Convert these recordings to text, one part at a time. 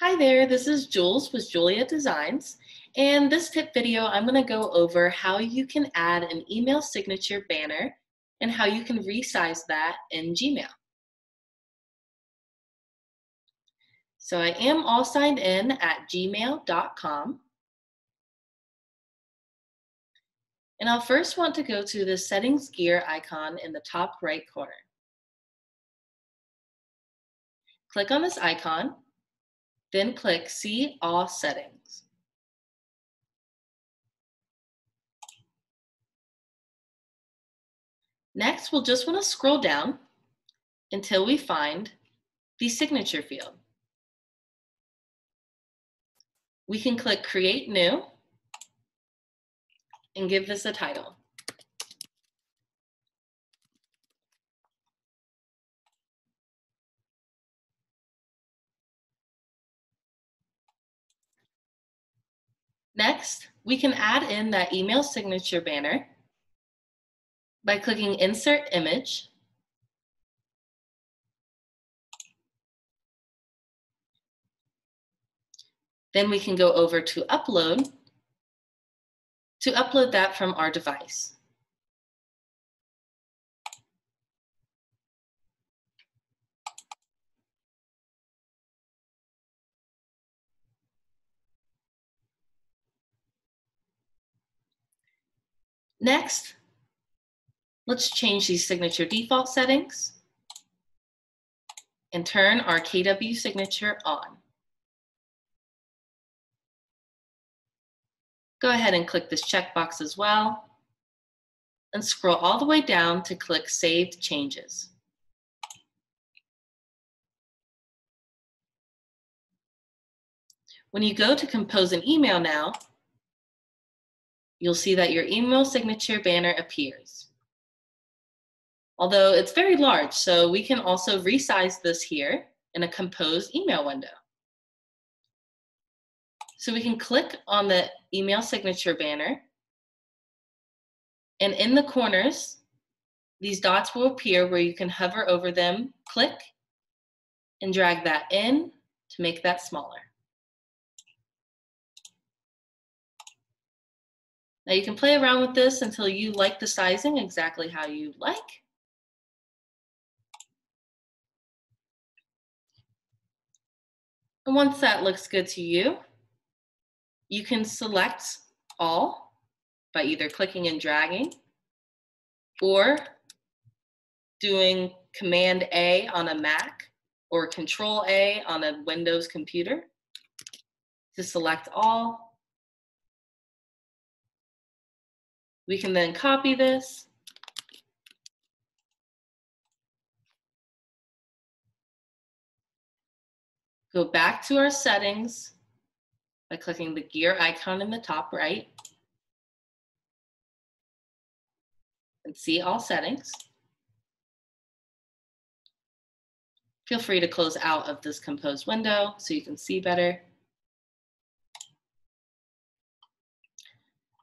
Hi there, this is Jules with JuLeah Designs. And this tip video, I'm gonna go over how you can add an email signature banner and how you can resize that in Gmail. So I am all signed in at gmail.com. And I'll first want to go to the settings gear icon in the top right corner. Click on this icon then click See All Settings. Next, we'll just want to scroll down until we find the signature field. We can click Create New and give this a title. Next, we can add in that email signature banner by clicking Insert Image. Then we can go over to Upload to upload that from our device. Next, let's change these signature default settings and turn our KW signature on. Go ahead and click this checkbox as well and scroll all the way down to click Saved Changes. When you go to compose an email now, you'll see that your email signature banner appears. Although it's very large, so we can also resize this here in a composed email window. So we can click on the email signature banner, and in the corners, these dots will appear where you can hover over them, click, and drag that in to make that smaller. Now you can play around with this until you like the sizing exactly how you like. And once that looks good to you, you can select all by either clicking and dragging or doing Command A on a Mac or Control A on a Windows computer to select all We can then copy this. Go back to our settings by clicking the gear icon in the top right and see all settings. Feel free to close out of this compose window so you can see better.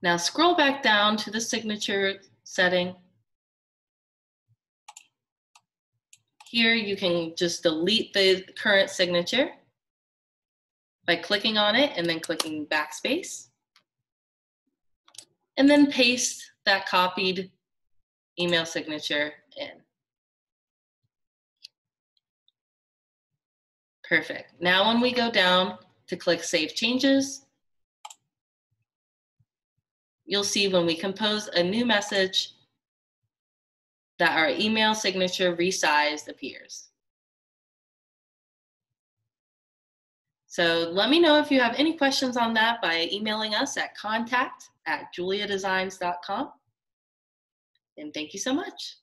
Now scroll back down to the signature setting. Here you can just delete the current signature by clicking on it and then clicking backspace. And then paste that copied email signature in. Perfect. Now when we go down to click Save Changes, you'll see when we compose a new message that our email signature resized appears. So let me know if you have any questions on that by emailing us at contact at juleahdesigns.com. And thank you so much.